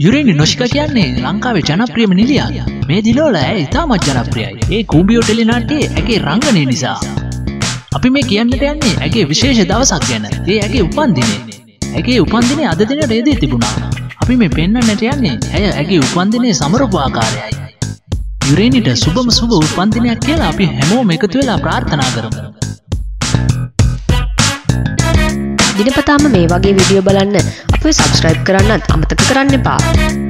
යුරේනි නොෂික කියන්නේ ලංකාවේ ජනප්‍රියම නිලියක් මේ දිලෝල ඇය ඉතාමත් ජනප්‍රියයි. ඒ කූඹියෝ ටෙලිනාටේ ඇගේ රංගනය නිසා. අපි මේ කියන්නට යන්නේ ඇගේ විශේෂ දවසක් ගැන. ඒ ඇගේ උපන්දිනේ. ඇගේ උපන්දිනේ අද දිනට යෙදී තිබුණා. අපි මේ පෙන්න්නට යන්නේ ඇය ඇගේ උපන්දිනේ සමරපවාකාරයයි යුරේනිට සුබම සුබ උපන්දිනයක් කියලා අපි හැමෝම එකතු වෙලා ප්‍රාර්ථනා කරමු. දිනපතාම මේ වගේ විඩියෝ බලන්න. අප සබස්ක්‍රයිබ් කරන්නත් අමතක කරන්න එපා.